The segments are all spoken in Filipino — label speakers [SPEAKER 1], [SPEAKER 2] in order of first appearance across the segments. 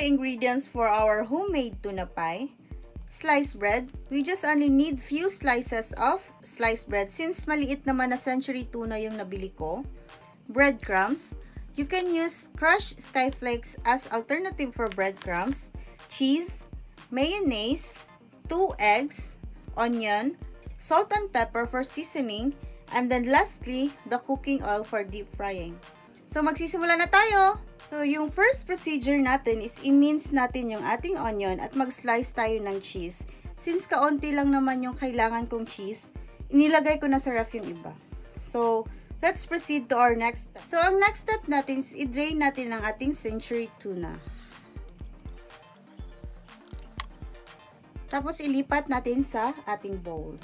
[SPEAKER 1] the ingredients for our homemade tuna pie? Sliced bread. We just only need few slices of sliced bread since maliit naman na century tuna yung nabili ko. Breadcrumbs. You can use crushed skyflakes as alternative for breadcrumbs. Cheese, mayonnaise, 2 eggs, onion, salt and pepper for seasoning, and then lastly, the cooking oil for deep frying. So magsisimula na tayo! So, yung first procedure natin is i-mince natin yung ating onion at mag-slice tayo ng cheese. Since kaunti lang naman yung kailangan kong cheese, inilagay ko na sa ref yung iba. So, let's proceed to our next step. So, ang next step natin is i-drain natin ang ating century tuna. Tapos, ilipat natin sa ating bowl.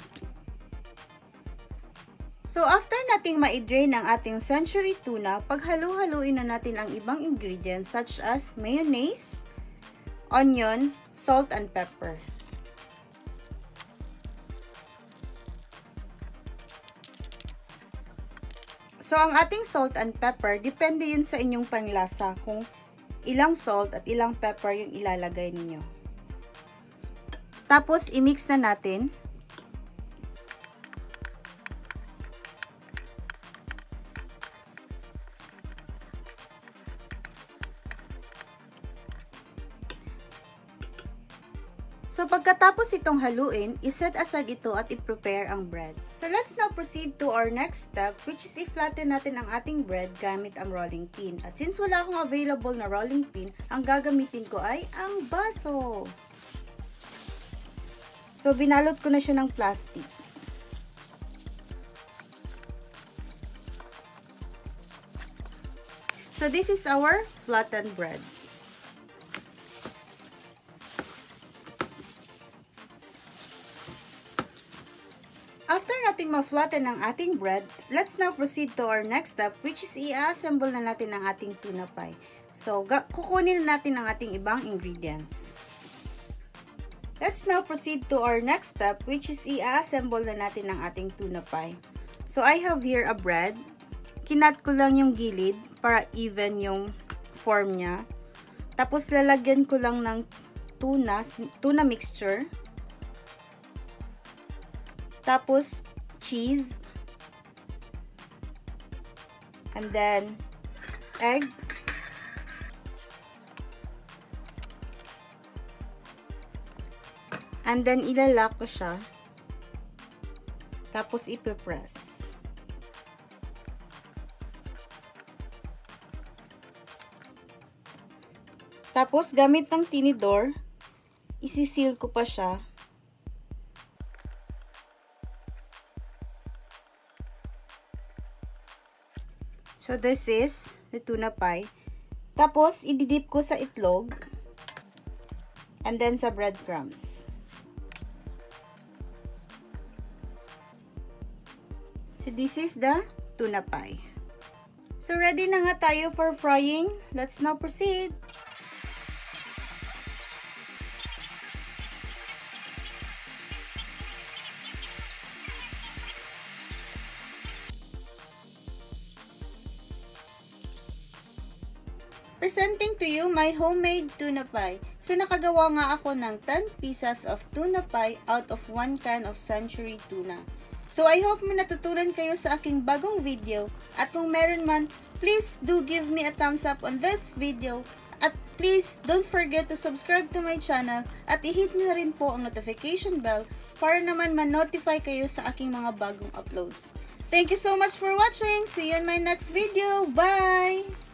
[SPEAKER 1] So, after nating ma-drain ang ating century tuna, paghalu-haluin na natin ang ibang ingredients such as mayonnaise, onion, salt, and pepper. So, ang ating salt and pepper, depende yun sa inyong panlasa kung ilang salt at ilang pepper yung ilalagay ninyo. Tapos, i-mix na natin. So, pagkatapos itong haluin, iset aside ito at i-prepare ang bread. So, let's now proceed to our next step, which is i-flatten natin ang ating bread gamit ang rolling pin. At since wala akong available na rolling pin, ang gagamitin ko ay ang baso. So, binalot ko na siya ng plastic. So, this is our flattened bread. After natin ma-flatten ang ating bread, let's now proceed to our next step which is i-assemble na natin ang ating tuna pie. So, kukunin na natin ang ating ibang ingredients. Let's now proceed to our next step which is i-assemble na natin ang ating tuna pie. So, I have here a bread. Kinat ko lang yung gilid para even yung form niya. Tapos, lalagyan ko lang ng tuna, tuna mixture. Tapos, cheese. And then, egg. And then, ilalak ko siya. Tapos, ipipress. Tapos, gamit ng tinidor, isisil ko pa siya So, this is the tuna pie. Tapos, ididip ko sa itlog. And then, sa breadcrumbs. So, this is the tuna pie. So, ready na nga tayo for frying. Let's now proceed. Presenting to you my homemade tuna pie. So, nakagawa nga ako ng 10 pieces of tuna pie out of one can of century tuna. So, I hope may natutunan kayo sa aking bagong video. At kung meron man, please do give me a thumbs up on this video. At please, don't forget to subscribe to my channel at i-hit nyo na rin po ang notification bell para naman ma-notify kayo sa aking mga bagong uploads. Thank you so much for watching. See you in my next video. Bye!